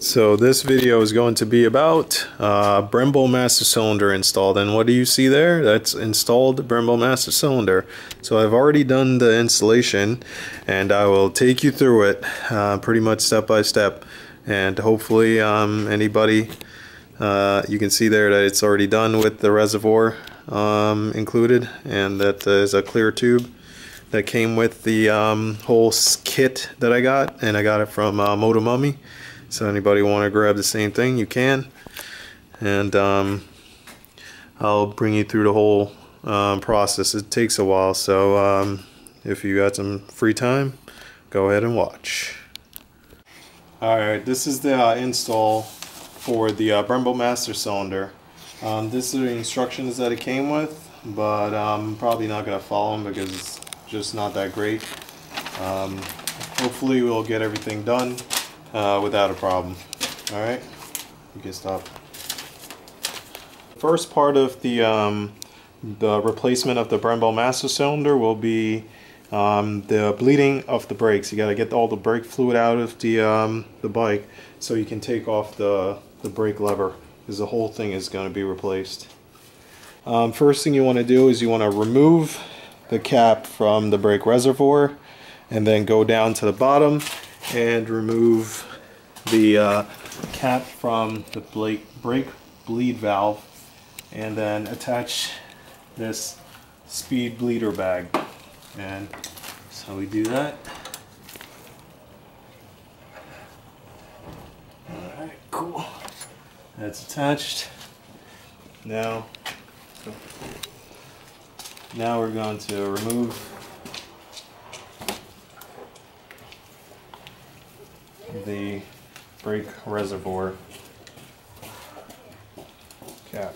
So this video is going to be about uh, Brembo master cylinder installed and what do you see there? That's installed Brembo master cylinder. So I've already done the installation and I will take you through it uh, pretty much step by step and hopefully um, anybody uh, you can see there that it's already done with the reservoir um, included and that is a clear tube that came with the um, whole kit that I got and I got it from uh, Motomummy. So anybody want to grab the same thing, you can. And um, I'll bring you through the whole um, process. It takes a while, so um, if you got some free time, go ahead and watch. Alright, this is the uh, install for the uh, Brembo Master Cylinder. Um, this is the instructions that it came with, but I'm um, probably not going to follow them because it's just not that great. Um, hopefully we'll get everything done uh, without a problem. Alright, you can stop. First part of the, um, the replacement of the Brembo master cylinder will be um, the bleeding of the brakes. You got to get all the brake fluid out of the, um, the bike so you can take off the, the brake lever because the whole thing is going to be replaced. Um, first thing you want to do is you want to remove the cap from the brake reservoir and then go down to the bottom and remove the uh, cap from the brake bleed valve and then attach this speed bleeder bag. And so we do that. Alright cool. That's attached. Now now we're going to remove the brake reservoir cap.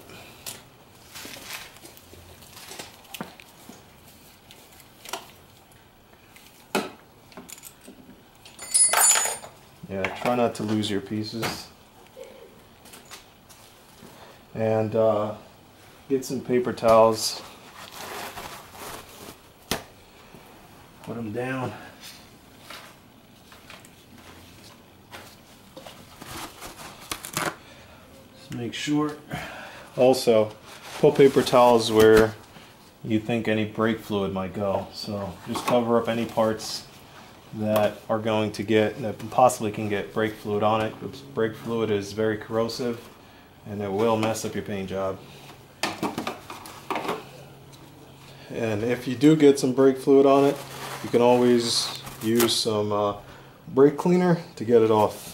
Yeah, try not to lose your pieces. And uh, get some paper towels. Put them down. Make sure. Also, pull paper towels where you think any brake fluid might go. So just cover up any parts that are going to get, that possibly can get brake fluid on it. Because brake fluid is very corrosive and it will mess up your paint job. And if you do get some brake fluid on it, you can always use some uh, brake cleaner to get it off.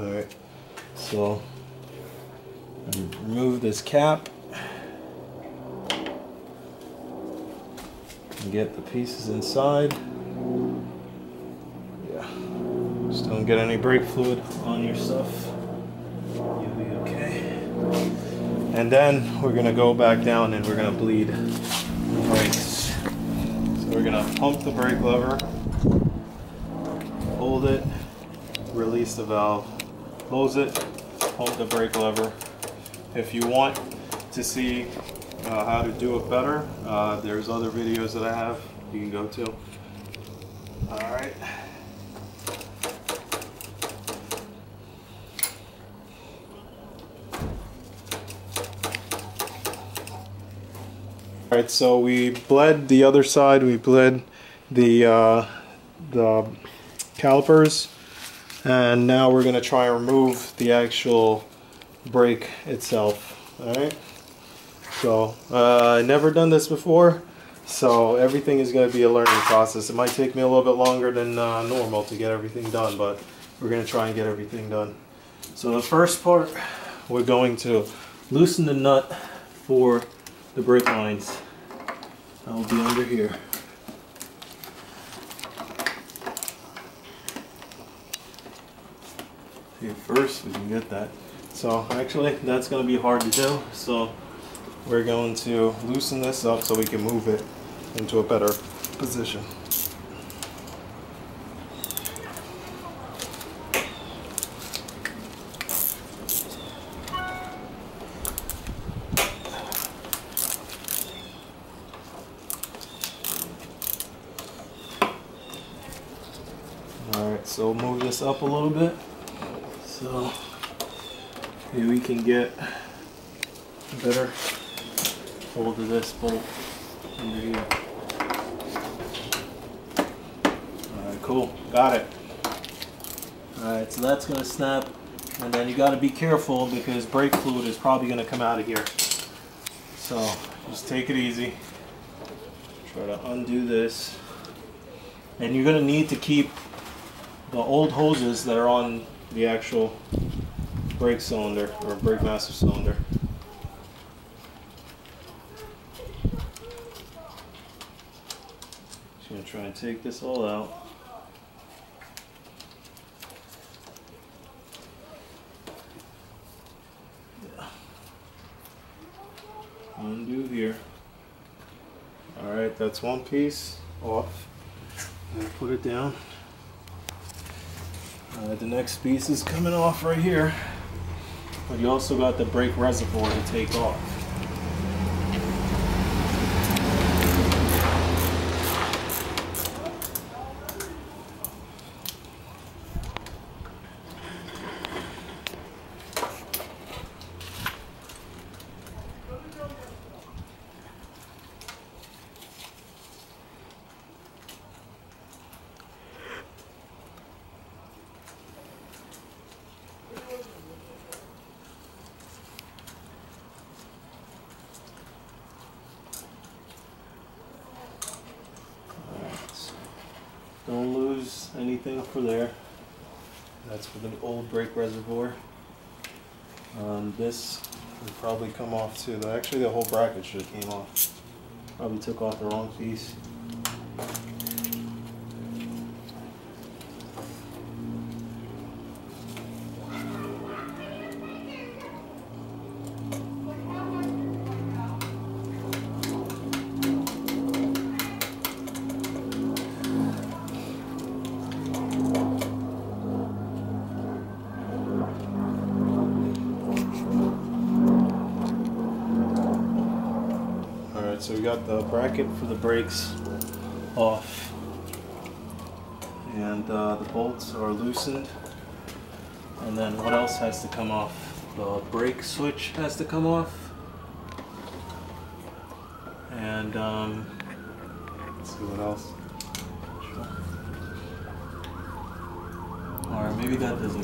Alright, so remove this cap and get the pieces inside. Yeah, just don't get any brake fluid on your stuff. You'll be okay. And then we're gonna go back down and we're gonna bleed the brakes. So we're gonna pump the brake lever, hold it, release the valve close it, hold the brake lever. If you want to see uh, how to do it better, uh, there's other videos that I have you can go to. Alright. Alright, so we bled the other side, we bled the, uh, the calipers and now we're going to try and remove the actual brake itself alright? So uh, I never done this before so everything is going to be a learning process. It might take me a little bit longer than uh, normal to get everything done but we're going to try and get everything done. So the first part we're going to loosen the nut for the brake lines. That will be under here here first we can get that so actually that's going to be hard to do so we're going to loosen this up so we can move it into a better position Alright, so move this up a little bit. Maybe we can get a better hold of this bolt under here. Alright, cool. Got it. Alright, so that's going to snap. And then you got to be careful because brake fluid is probably going to come out of here. So just take it easy. Try to undo this. And you're going to need to keep the old hoses that are on the actual brake cylinder or brake master cylinder. Just to try and take this all out. undo here. Alright, that's one piece off. And put it down. Uh, the next piece is coming off right here. But you also got the brake reservoir to take off. Don't lose anything for there. That's for the old brake reservoir. Um, this will probably come off too. Actually, the whole bracket should have came off. Probably took off the wrong piece. Got the bracket for the brakes off. And uh, the bolts are loosened. And then what else has to come off? The brake switch has to come off. And um, let's see what else. Alright, maybe that doesn't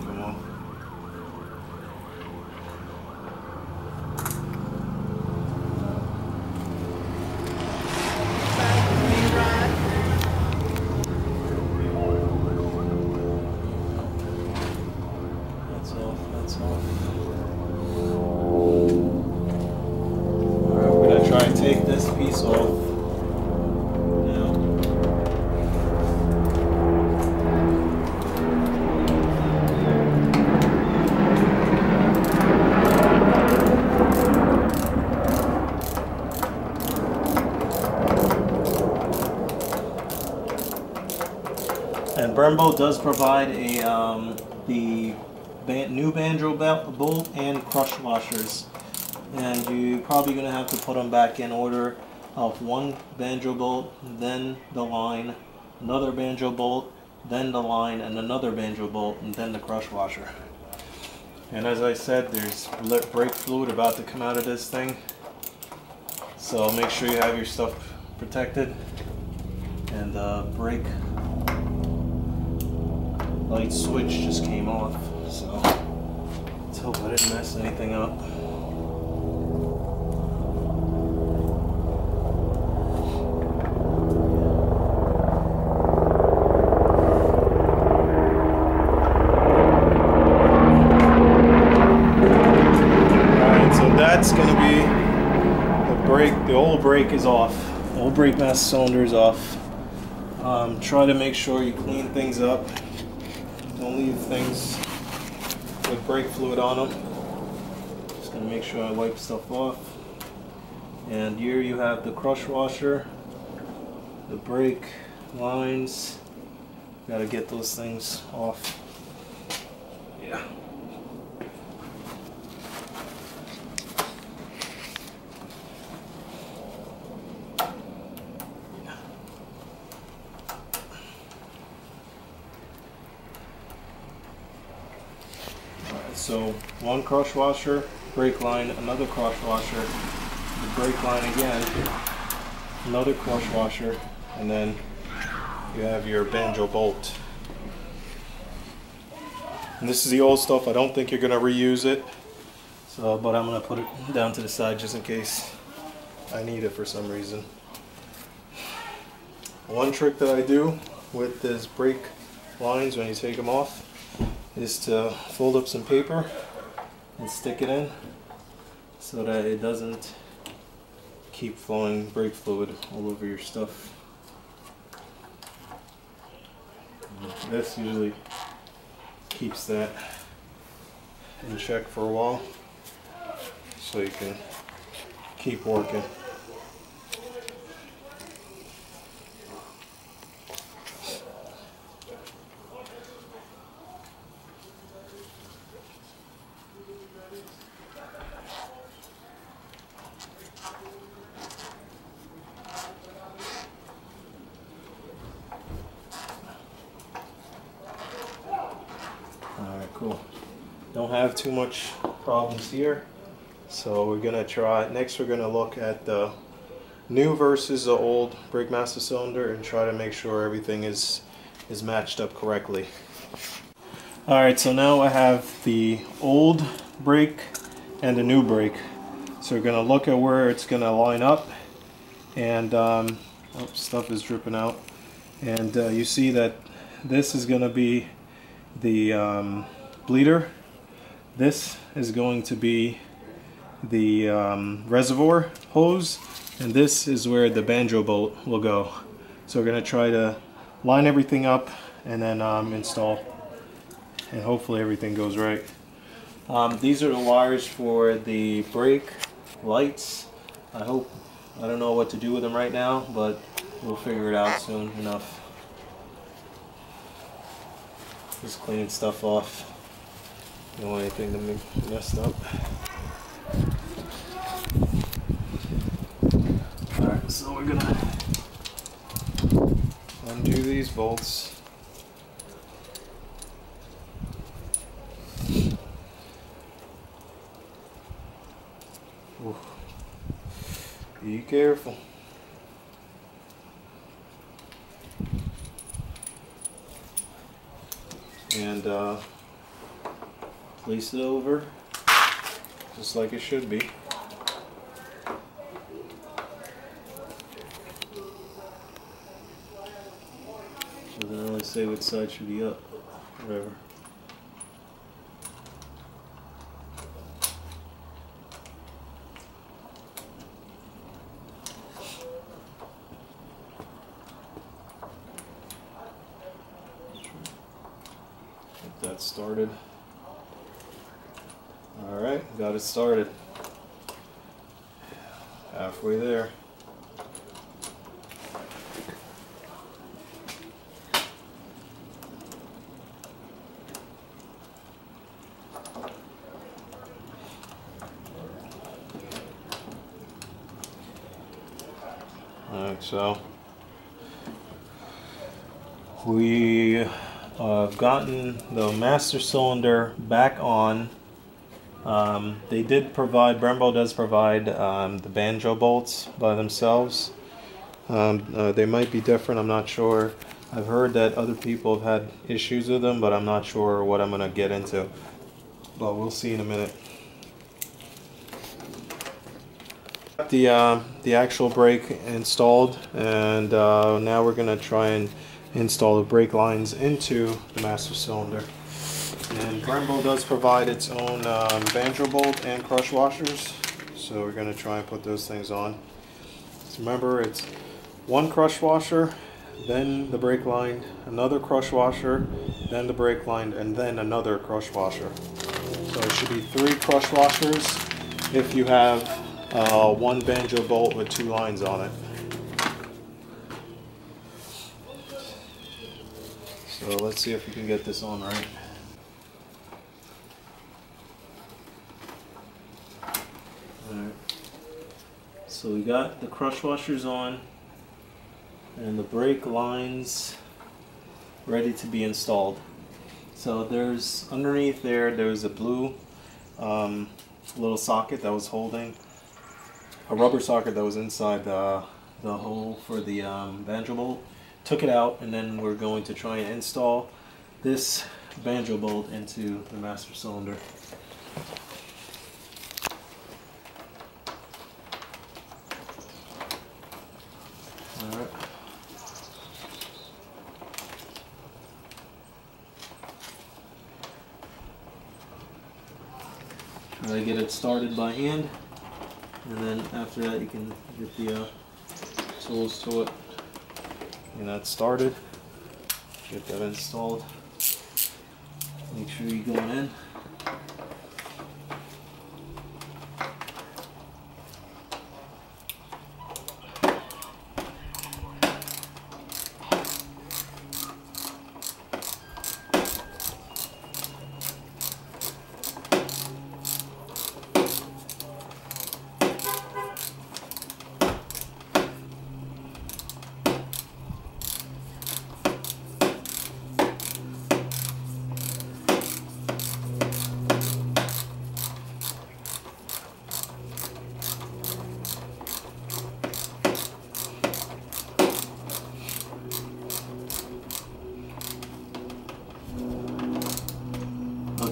Does provide a um, the new banjo bolt and crush washers, and you're probably gonna have to put them back in order of one banjo bolt, then the line, another banjo bolt, then the line, and another banjo bolt, and then the crush washer. And as I said, there's brake fluid about to come out of this thing, so make sure you have your stuff protected. And the brake light switch just came off, so let's hope I didn't mess anything up. Alright, so that's gonna be the brake, the old brake is off. The old brake master cylinder is off. Um, try to make sure you clean things up. Things with brake fluid on them. Just gonna make sure I wipe stuff off. And here you have the crush washer, the brake lines. Gotta get those things off. Yeah. So one crush washer, brake line, another crush washer, the brake line again, another crush washer, and then you have your banjo bolt. And this is the old stuff. I don't think you're gonna reuse it. So, but I'm gonna put it down to the side just in case I need it for some reason. One trick that I do with this brake lines when you take them off is to fold up some paper and stick it in so that it doesn't keep flowing brake fluid all over your stuff. This usually keeps that in check for a while so you can keep working. Alright, cool. Don't have too much problems here. So we're gonna try, next we're gonna look at the new versus the old brake master cylinder and try to make sure everything is, is matched up correctly. Alright, so now I have the old brake and the new brake. So we're gonna look at where it's gonna line up and um, oh, stuff is dripping out. And uh, you see that this is gonna be the um, bleeder. This is going to be the um, reservoir hose and this is where the banjo bolt will go. So we're going to try to line everything up and then um, install and hopefully everything goes right. Um, these are the wires for the brake lights. I hope, I don't know what to do with them right now, but we'll figure it out soon enough. Just cleaning stuff off. Don't want anything to be messed up. Alright, so we're gonna undo these bolts. Ooh. Be careful. and uh, place it over just like it should be. So then I say which side should be up, whatever. That started. Alright, got it started. Halfway there. Alright, so we uh, gotten the master cylinder back on. Um, they did provide, Brembo does provide um, the banjo bolts by themselves. Um, uh, they might be different, I'm not sure. I've heard that other people have had issues with them, but I'm not sure what I'm going to get into. But we'll see in a minute. The, uh, the actual brake installed and uh, now we're going to try and install the brake lines into the master cylinder. And Brembo does provide its own um, banjo bolt and crush washers, so we're going to try and put those things on. So remember, it's one crush washer, then the brake line, another crush washer, then the brake line, and then another crush washer. So it should be three crush washers if you have uh, one banjo bolt with two lines on it. So let's see if we can get this on right. So we got the crush washers on and the brake lines ready to be installed. So there's underneath there, there's a blue um, little socket that was holding a rubber socket that was inside the, the hole for the um, banjo bolt. Took it out and then we're going to try and install this banjo bolt into the master cylinder. Alright. Try to get it started by hand. And then after that you can get the uh, tools to it. And that's started. Get that installed. Make sure you go in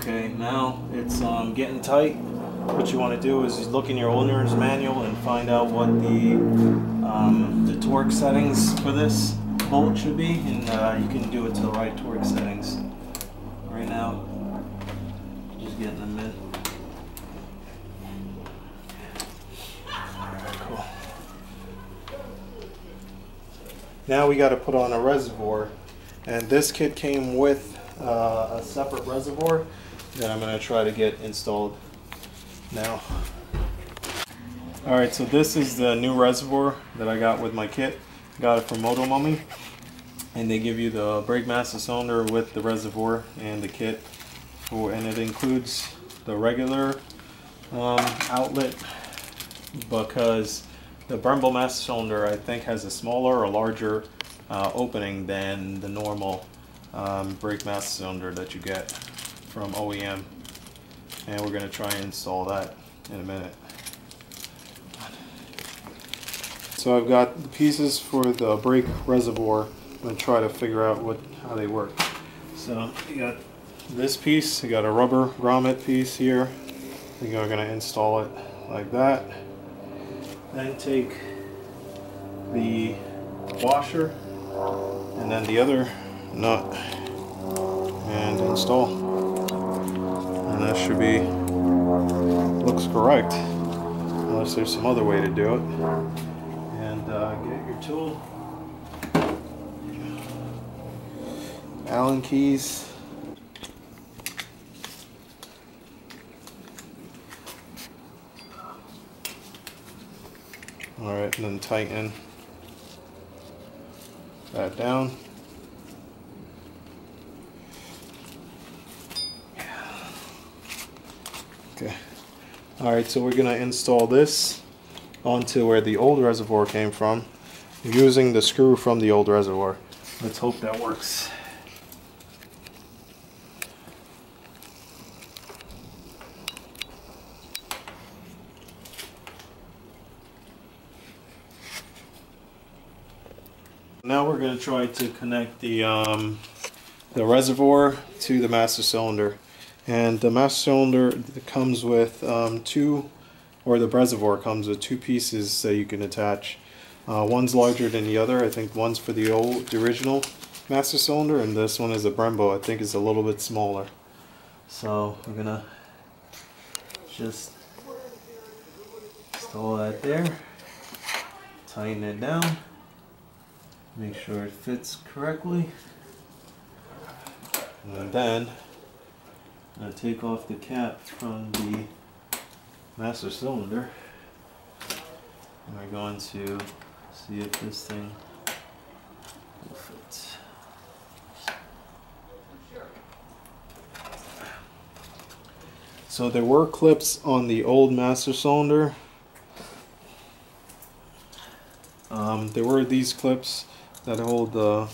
Okay, now getting tight. What you want to do is look in your owner's manual and find out what the um, the torque settings for this bolt should be, and uh, you can do it to the right torque settings. Right now, just getting them in. Cool. Now we got to put on a reservoir, and this kit came with uh, a separate reservoir that I'm going to try to get installed now. Alright, so this is the new reservoir that I got with my kit. Got it from Moto Mummy. And they give you the brake master cylinder with the reservoir and the kit. For, and it includes the regular um, outlet because the Brembo master cylinder I think has a smaller or larger uh, opening than the normal um, brake master cylinder that you get from OEM and we're going to try and install that in a minute. So I've got the pieces for the brake reservoir. I'm going to try to figure out what how they work. So you got this piece, you got a rubber grommet piece here. You're going to install it like that. Then take the washer and then the other nut and install that should be looks correct unless there's some other way to do it. And uh, get your tool. Allen keys. Alright and then tighten that down Alright, so we're going to install this onto where the old reservoir came from using the screw from the old reservoir. Let's hope that works. Now we're going to try to connect the um, the reservoir to the master cylinder and the master cylinder comes with um, two or the reservoir comes with two pieces that you can attach. Uh, one's larger than the other. I think one's for the old the original master cylinder and this one is a Brembo. I think is a little bit smaller. So we're gonna just install that there tighten it down make sure it fits correctly. And then To take off the cap from the master cylinder and we're going to see if this thing will fit. So there were clips on the old master cylinder. Um, there were these clips that hold the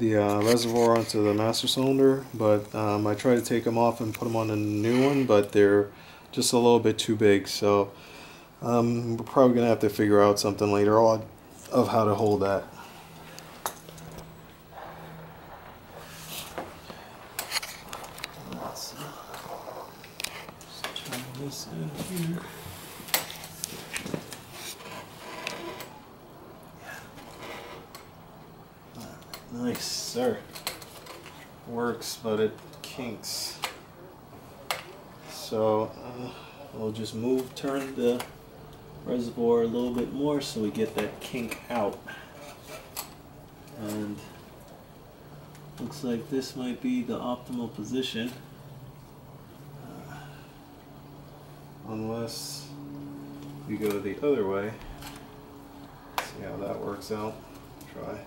the uh, reservoir onto the master cylinder, but um, I tried to take them off and put them on a new one, but they're just a little bit too big. So um, we're probably gonna have to figure out something later on of how to hold that. Let's, let's turn this in here. Nice, sir. Works, but it kinks. So uh, we'll just move, turn the reservoir a little bit more so we get that kink out. And looks like this might be the optimal position. Uh, unless we go the other way. See how that works out. Try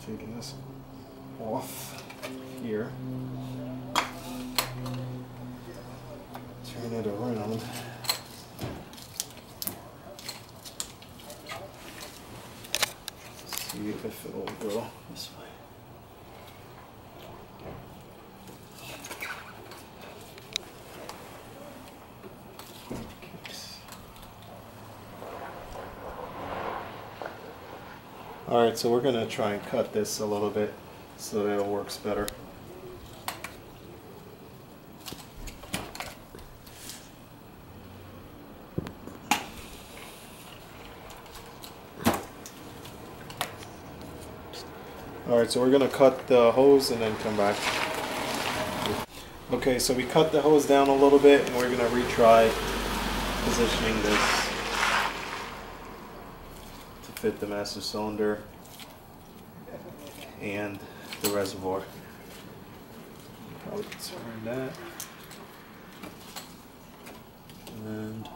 taking this off here. Turn it around. See if it'll go this way. Alright, so we're going to try and cut this a little bit so that it works better. Alright, so we're going to cut the hose and then come back. Okay, so we cut the hose down a little bit and we're going to retry positioning this fit the master cylinder and the reservoir. Probably turn that. And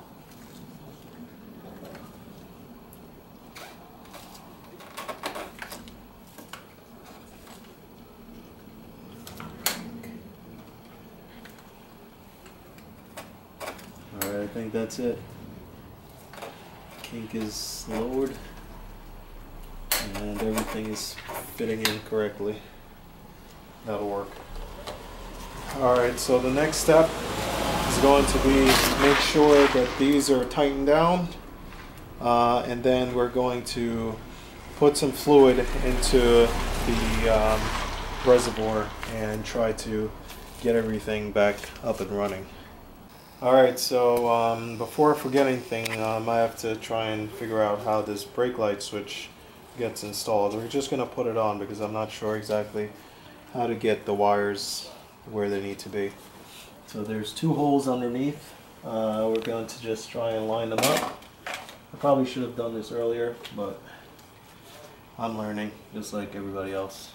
Alright, I think that's it. Kink is lowered and everything is fitting in correctly. That'll work. Alright, so the next step is going to be make sure that these are tightened down uh, and then we're going to put some fluid into the um, reservoir and try to get everything back up and running. Alright, so um, before I forget anything, um, I have to try and figure out how this brake light switch gets installed. We're just going to put it on because I'm not sure exactly how to get the wires where they need to be. So there's two holes underneath. Uh, we're going to just try and line them up. I probably should have done this earlier, but I'm learning just like everybody else.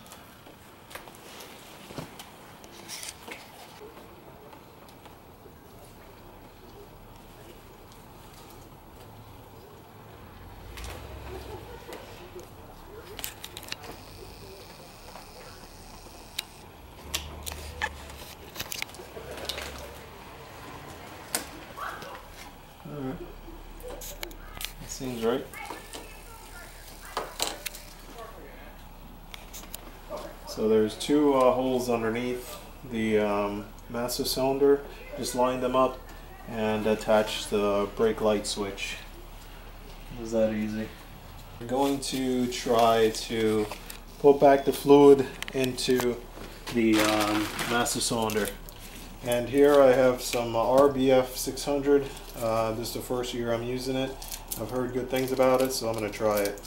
Alright. That seems right. So there's two uh, holes underneath the um, master cylinder. Just line them up and attach the brake light switch. It was that easy. I'm going to try to put back the fluid into the um, master cylinder. And here I have some uh, RBF 600. Uh, this is the first year I'm using it. I've heard good things about it, so I'm going to try it.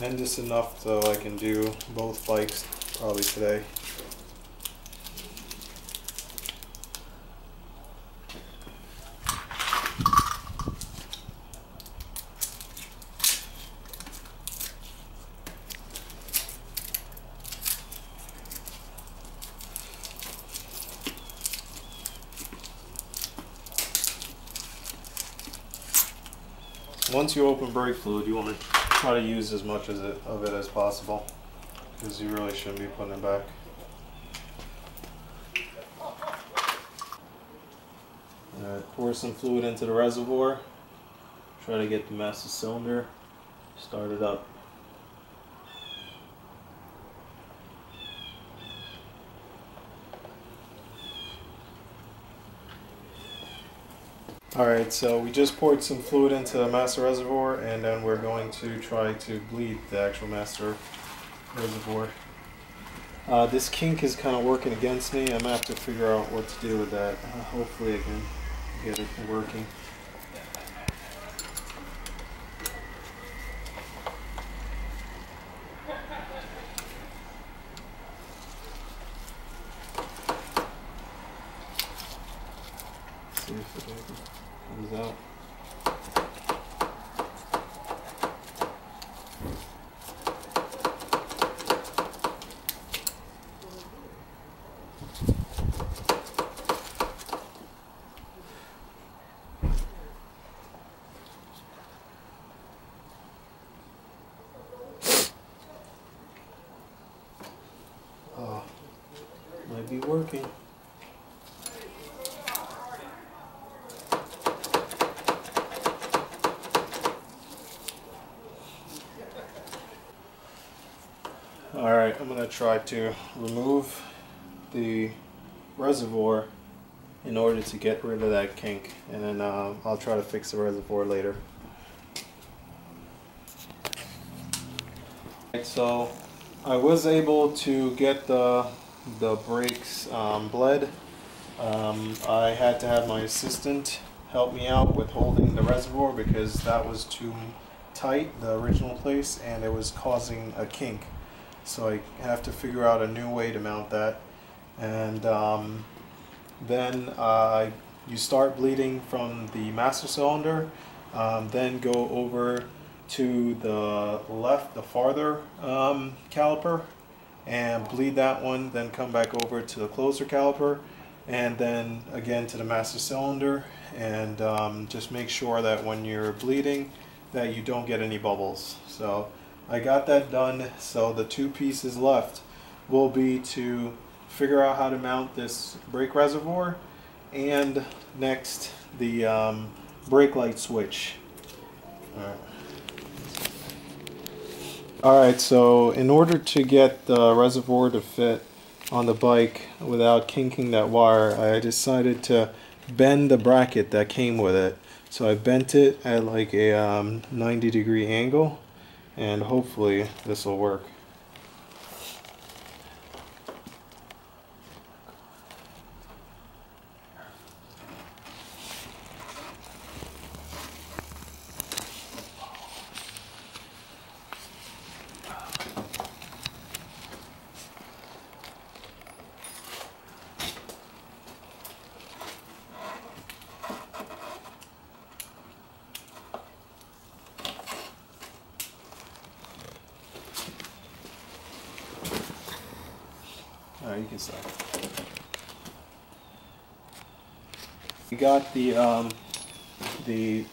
And just enough so I can do both bikes probably today. Once you open brake fluid, you want to try to use as much as it, of it as possible because you really shouldn't be putting it back. Alright, pour some fluid into the reservoir. Try to get the master cylinder. Start it up. Alright, so we just poured some fluid into the master reservoir and then we're going to try to bleed the actual master reservoir. Uh, this kink is kind of working against me. I'm going to have to figure out what to do with that. Uh, hopefully I can get it working. see if it comes out. Oh, might be working. Alright, I'm going to try to remove the reservoir in order to get rid of that kink and then uh, I'll try to fix the reservoir later. So I was able to get the, the brakes um, bled. Um, I had to have my assistant help me out with holding the reservoir because that was too tight, the original place, and it was causing a kink. So I have to figure out a new way to mount that. And um, then uh, you start bleeding from the master cylinder, um, then go over to the left, the farther um, caliper, and bleed that one, then come back over to the closer caliper, and then again to the master cylinder, and um, just make sure that when you're bleeding, that you don't get any bubbles. So I got that done, so the two pieces left will be to figure out how to mount this brake reservoir and next the um, brake light switch. Alright. Alright, so in order to get the reservoir to fit on the bike without kinking that wire, I decided to bend the bracket that came with it. So I bent it at like a um, 90 degree angle and hopefully this will work. Alright, you can start. We got the um, the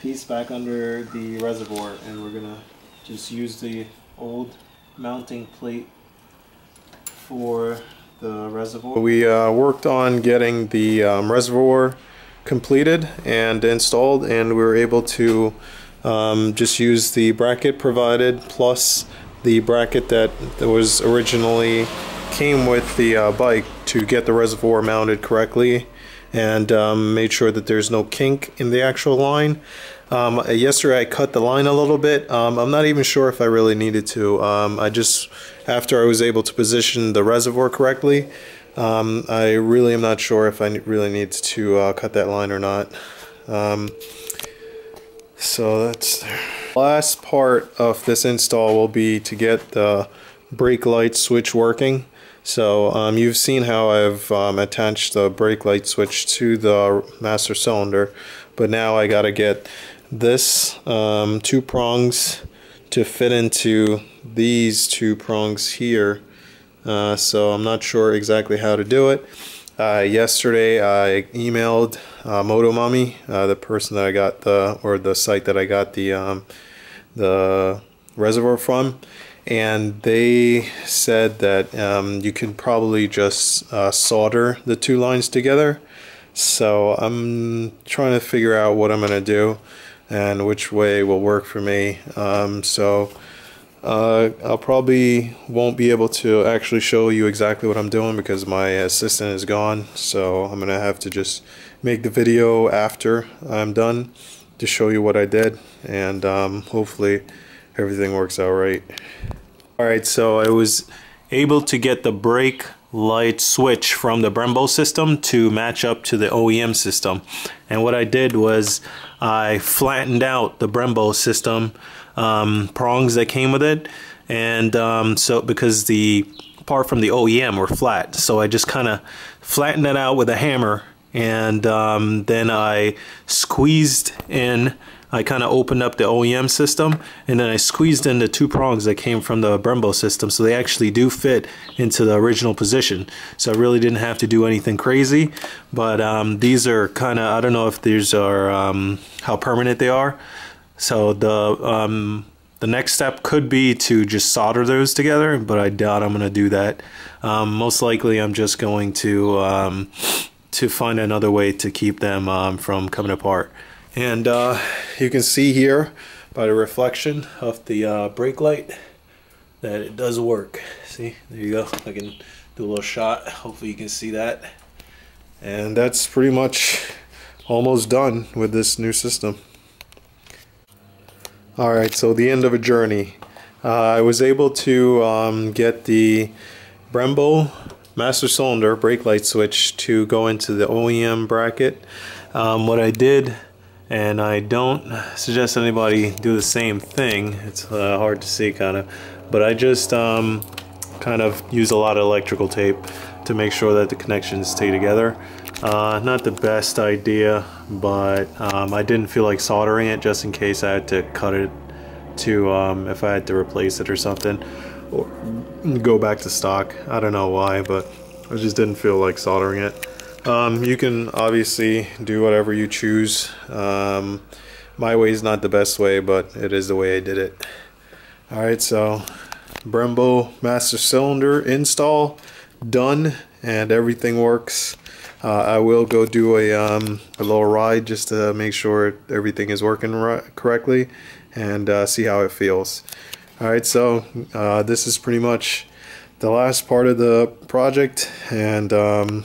piece under the reservoir and we're gonna just use the old mounting plate for the reservoir. We uh, worked on getting the um, reservoir completed and installed and we were able to um, just use the bracket provided plus the bracket that, that was originally came with the uh, bike to get the reservoir mounted correctly and um, made sure that there's no kink in the actual line. Um, yesterday I cut the line a little bit. Um, I'm not even sure if I really needed to. Um, I just, after I was able to position the reservoir correctly, um, I really am not sure if I really need to uh, cut that line or not. Um, so that's last part of this install will be to get the brake light switch working. So um, you've seen how I've um, attached the brake light switch to the master cylinder, but now I got to get this um, two prongs to fit into these two prongs here. Uh, so I'm not sure exactly how to do it. Uh, yesterday I emailed uh, Motomami, uh, the person that I got the or the site that I got the um, the reservoir from, and they said that um, you can probably just uh, solder the two lines together. So I'm trying to figure out what I'm gonna do and which way will work for me. Um, so uh, I'll probably won't be able to actually show you exactly what I'm doing because my assistant is gone. So I'm gonna have to just make the video after I'm done to show you what I did and um, hopefully everything works out right. Alright, so I was able to get the brake light switch from the Brembo system to match up to the OEM system. And what I did was I flattened out the Brembo system um, prongs that came with it. And um, so because the part from the OEM were flat, so I just kind of flattened it out with a hammer and um, then I squeezed in I kind of opened up the OEM system and then I squeezed in the two prongs that came from the Brembo system so they actually do fit into the original position. So I really didn't have to do anything crazy but um, these are kind of I don't know if these are um, how permanent they are. So the um, the next step could be to just solder those together but I doubt I'm gonna do that. Um, most likely I'm just going to um, to find another way to keep them um, from coming apart and uh, you can see here by the reflection of the uh, brake light that it does work. See, there you go. I can do a little shot. Hopefully you can see that. And that's pretty much almost done with this new system. Alright, so the end of a journey. Uh, I was able to um, get the Brembo master cylinder brake light switch to go into the OEM bracket. Um, what I did and I don't suggest anybody do the same thing. It's uh, hard to see kind of but I just um, kind of use a lot of electrical tape to make sure that the connections stay together. Uh, not the best idea but um, I didn't feel like soldering it just in case I had to cut it to um, if I had to replace it or something. Or go back to stock. I don't know why but I just didn't feel like soldering it um, you can obviously do whatever you choose. Um, my way is not the best way, but it is the way I did it. Alright, so Brembo master cylinder install done and everything works. Uh, I will go do a, um, a little ride just to make sure everything is working correctly and uh, see how it feels. Alright, so uh, this is pretty much the last part of the project and um,